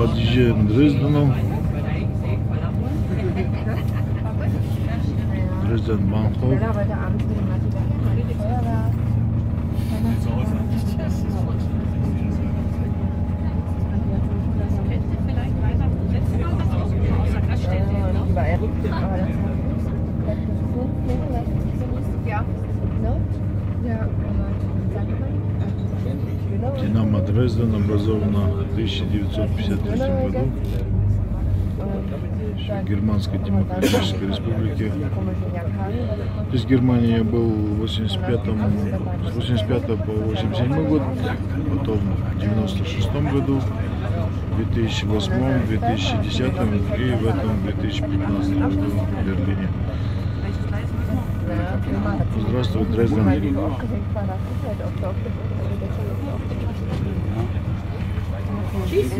hat sich hier in Dresden Bahnhof. Könnte vielleicht das ist auch so eine Stelle. Динамо Дрезден образована в 1953 году в Германской Демократической Республике. Здесь Германии я был в 85 с 85 по 87 год, потом в 96 году, в 2008, 2010 и в этом 2015 году в Берлине. Здравствуй, Дрезден. Tschüss.